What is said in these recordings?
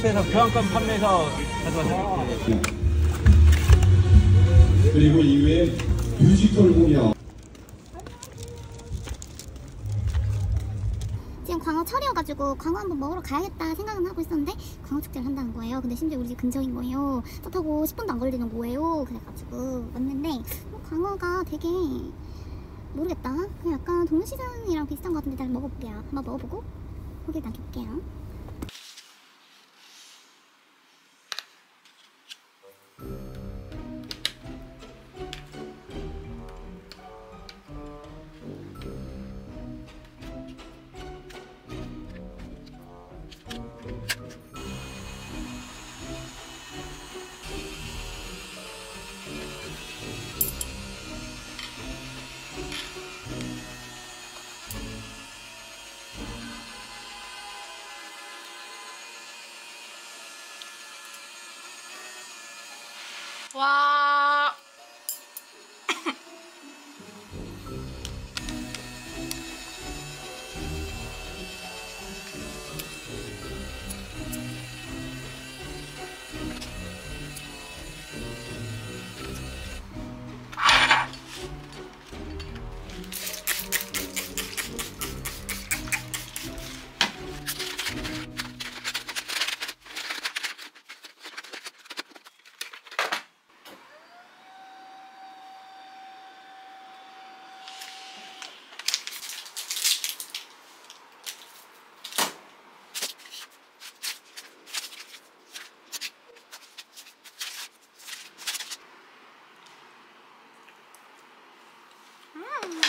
그 앞에서 교환권 판매해서 가져왔어요. 그리고 이후에 뮤지컬 공연. 지금 광어 철이어가지고 광어 한번 먹으러 가야겠다 생각은 하고 있었는데 광어 축제를 한다는 거예요. 근데 심지어 우리 집 근처인 거예요. 차 타고 10분도 안 걸리는 거예요. 그래가지고 왔는데 어, 광어가 되게 모르겠다. 그냥 약간 동시장이랑 비슷한 것 같은데 일단 먹어볼게요. 한번 먹어보고 후기 남겨볼게요. Wow. Mm.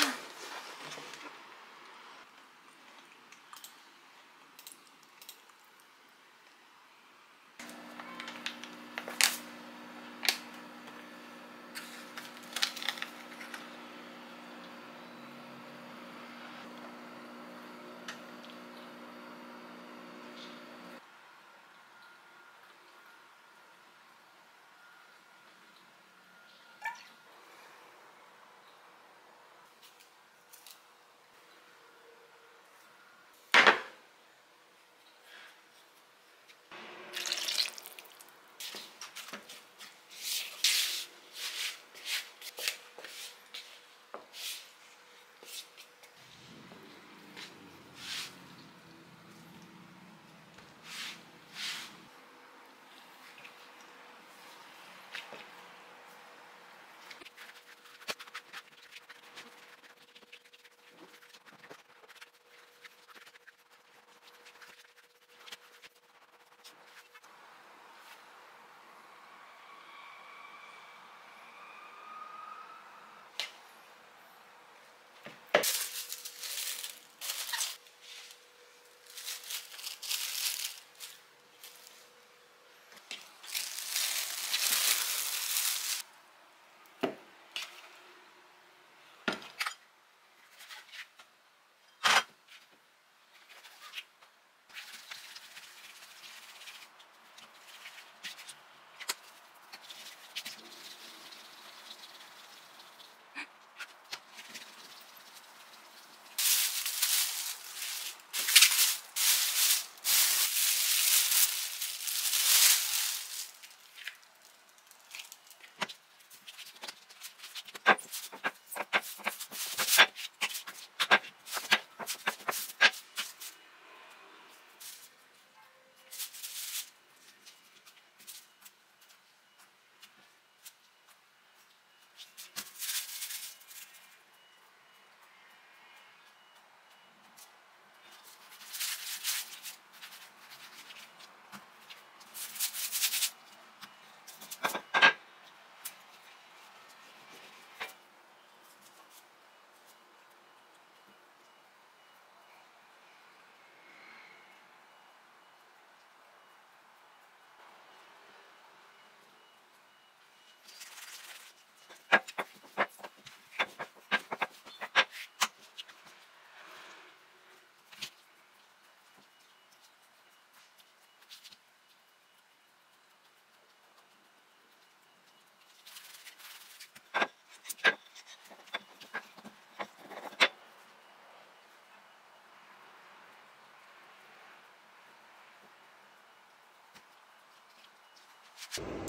you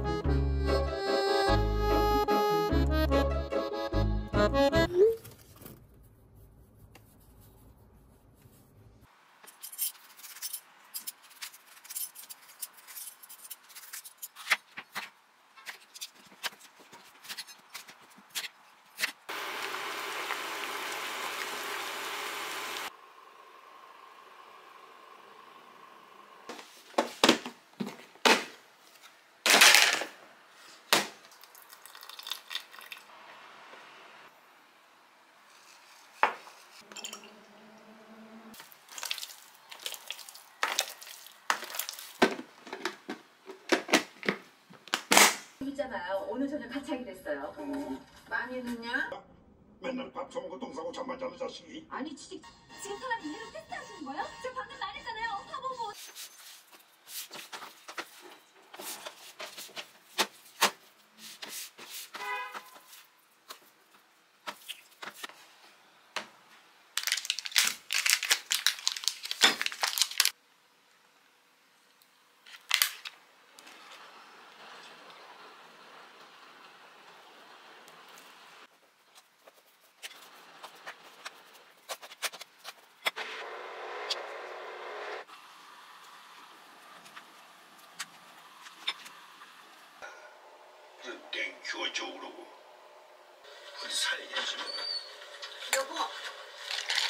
있잖아요. 오늘 저녁 같이 하기로 했어요. 많이 늦냐? 맨날 밥 처먹고 똥 싸고 잠만 자는 자식이 아니 지금 지금 사람 이대로 테스트하시는 거예요? 저 방금 말했잖아요. 화보고. 어디 살겠지 뭐 여보,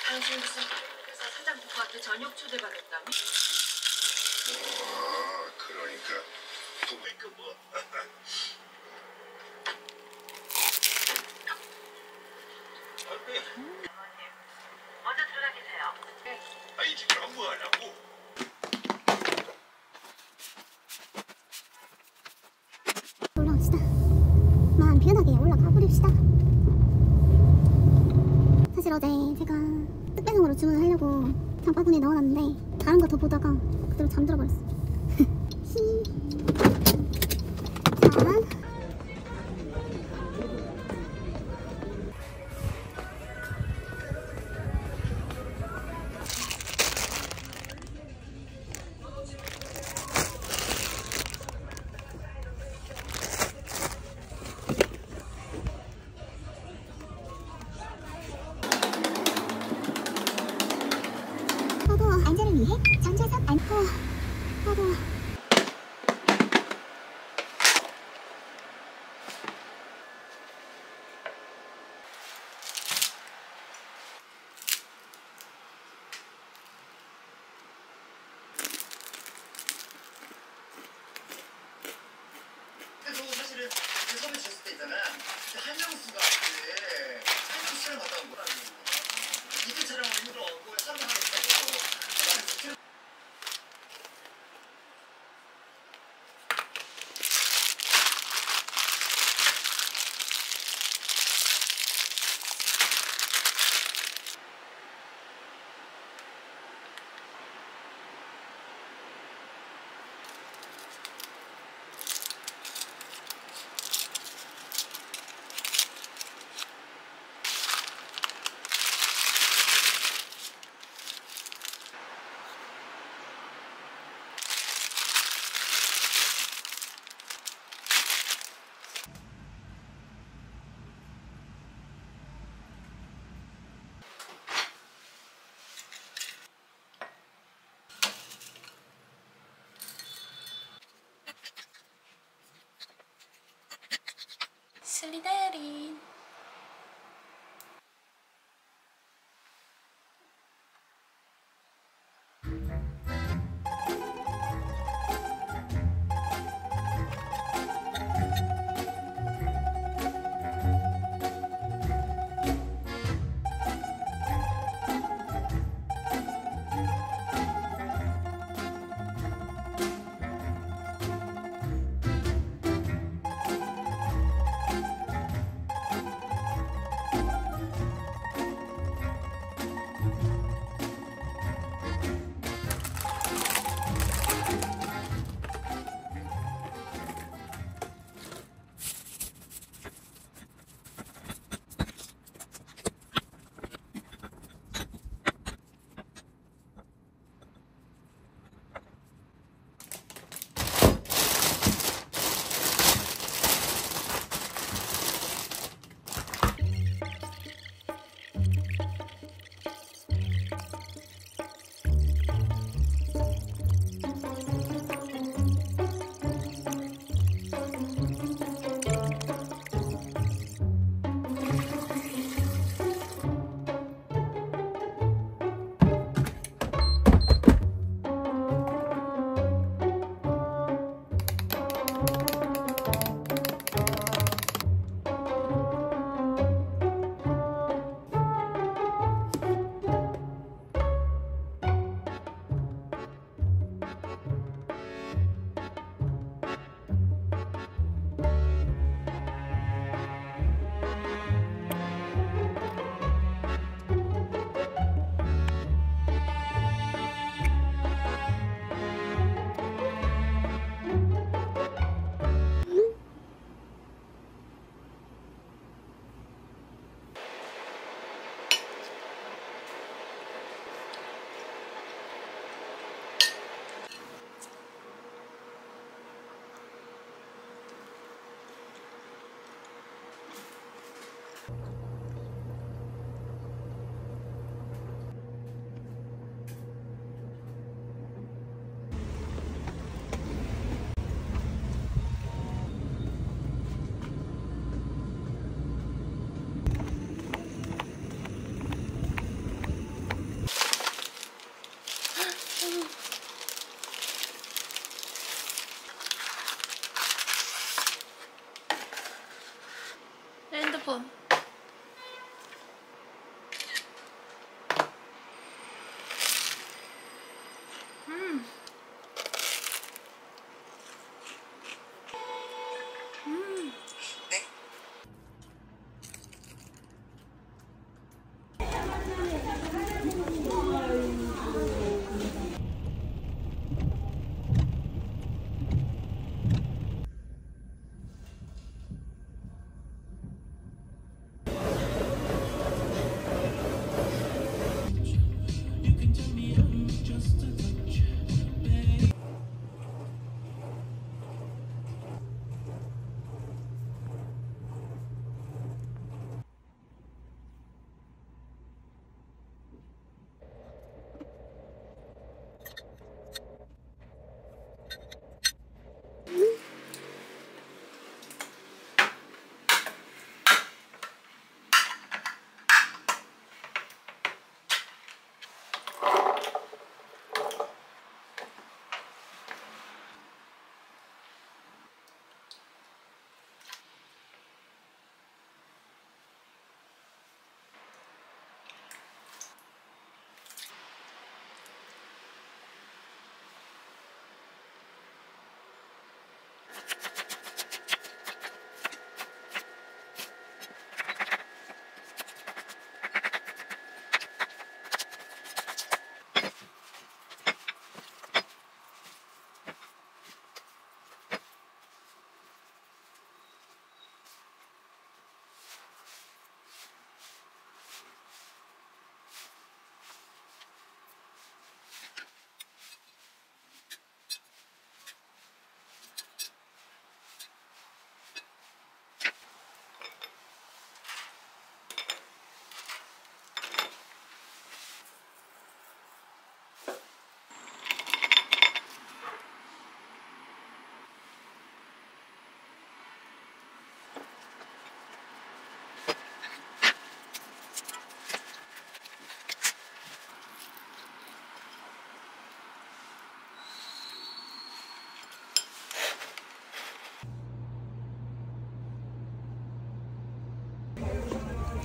당신 무슨 그래서 사장 부부한테 저녁 초대받았다며? 아 그러니까 부모님 그뭐 먼저 들어가 계세요. 아이 지금 뭐 하냐고 올라갑시다. 마음 편하게 올라가 버립시다. 사실 어제 제가 특배송으로 주문을 하려고 장바구니에 넣어놨는데 다른 거 더 보다가 그대로 잠들어 버렸어. 히. 자.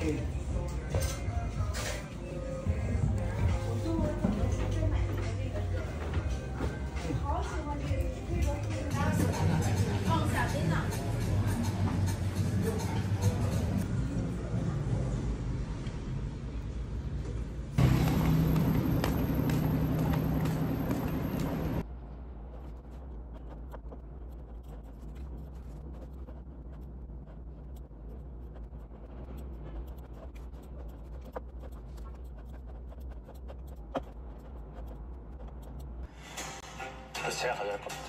그 래서 제